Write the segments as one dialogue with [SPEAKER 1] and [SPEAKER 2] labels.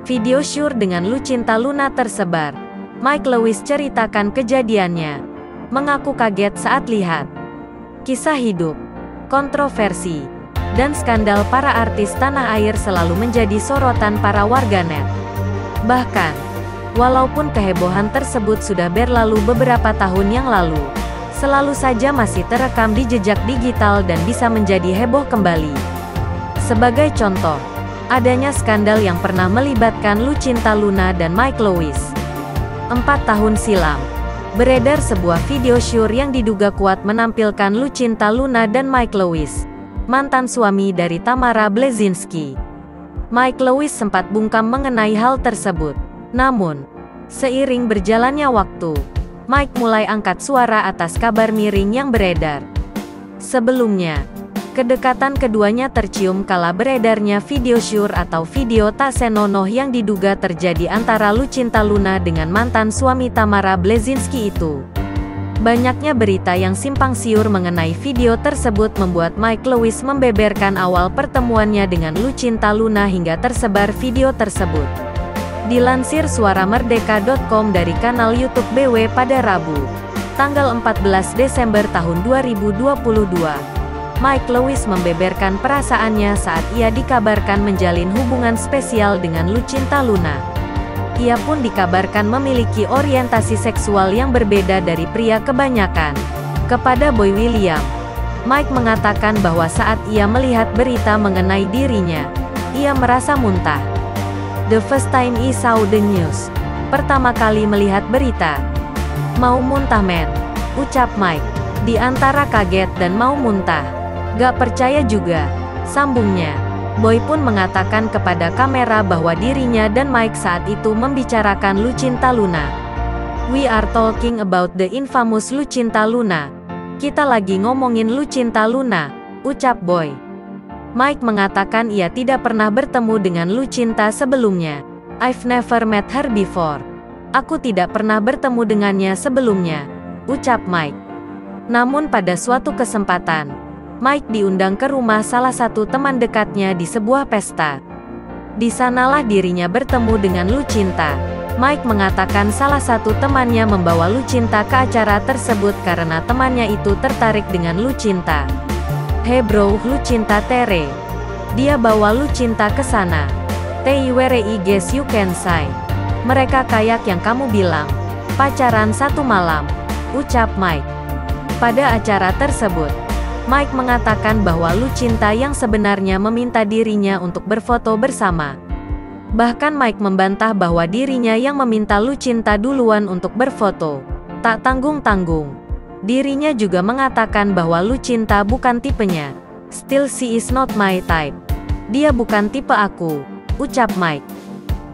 [SPEAKER 1] Video syur dengan Lucinta Luna tersebar. Mike Lewis ceritakan kejadiannya. Mengaku kaget saat lihat. Kisah hidup, kontroversi, dan skandal para artis tanah air selalu menjadi sorotan para warganet. Bahkan, walaupun kehebohan tersebut sudah berlalu beberapa tahun yang lalu, selalu saja masih terekam di jejak digital dan bisa menjadi heboh kembali. Sebagai contoh, adanya skandal yang pernah melibatkan Lucinta Luna dan Mike Lewis. Empat tahun silam, beredar sebuah video syur yang diduga kuat menampilkan Lucinta Luna dan Mike Lewis, mantan suami dari Tamara Blazinski. Mike Lewis sempat bungkam mengenai hal tersebut. Namun, seiring berjalannya waktu, Mike mulai angkat suara atas kabar miring yang beredar. Sebelumnya, kedekatan keduanya tercium kala beredarnya video syur atau video tak senonoh yang diduga terjadi antara Lucinta Luna dengan mantan suami Tamara Blazinski itu. Banyaknya berita yang simpang siur mengenai video tersebut membuat Mike Lewis membeberkan awal pertemuannya dengan Lucinta Luna hingga tersebar video tersebut. Dilansir suaramerdeka.com dari kanal YouTube BW pada Rabu, tanggal 14 Desember tahun 2022. Mike Lewis membeberkan perasaannya saat ia dikabarkan menjalin hubungan spesial dengan Lucinta Luna. Ia pun dikabarkan memiliki orientasi seksual yang berbeda dari pria kebanyakan. Kepada Boy William, Mike mengatakan bahwa saat ia melihat berita mengenai dirinya, ia merasa muntah. The first time I saw the news. Pertama kali melihat berita. Mau muntah men. Ucap Mike. Di antara kaget dan mau muntah. Gak percaya juga. Sambungnya. Boy pun mengatakan kepada kamera bahwa dirinya dan Mike saat itu membicarakan Lucinta Luna. We are talking about the infamous Lucinta Luna. Kita lagi ngomongin Lucinta Luna, ucap Boy. Mike mengatakan ia tidak pernah bertemu dengan Lucinta sebelumnya. I've never met her before. Aku tidak pernah bertemu dengannya sebelumnya, ucap Mike. Namun pada suatu kesempatan, Mike diundang ke rumah salah satu teman dekatnya di sebuah pesta. Di sanalah dirinya bertemu dengan Lucinta. Mike mengatakan salah satu temannya membawa Lucinta ke acara tersebut karena temannya itu tertarik dengan Lucinta. Hey bro, lu cinta Tere. Dia bawa lu cinta ke sana. Tei were I guess you can say. Mereka kayak yang kamu bilang. Pacaran satu malam. Ucap Mike. Pada acara tersebut, Mike mengatakan bahwa Lucinta yang sebenarnya meminta dirinya untuk berfoto bersama. Bahkan Mike membantah bahwa dirinya yang meminta Lucinta duluan untuk berfoto. Tak tanggung-tanggung. Dirinya juga mengatakan bahwa Lucinta bukan tipenya. Still she is not my type. Dia bukan tipe aku, ucap Mike.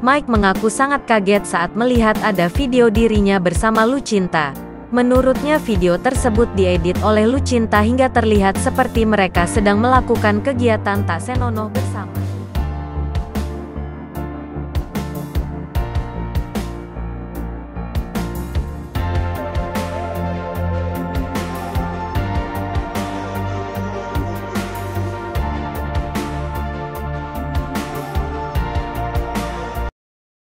[SPEAKER 1] Mike mengaku sangat kaget saat melihat ada video dirinya bersama Lucinta. Menurutnya video tersebut diedit oleh Lucinta hingga terlihat seperti mereka sedang melakukan kegiatan tak senonoh bersama.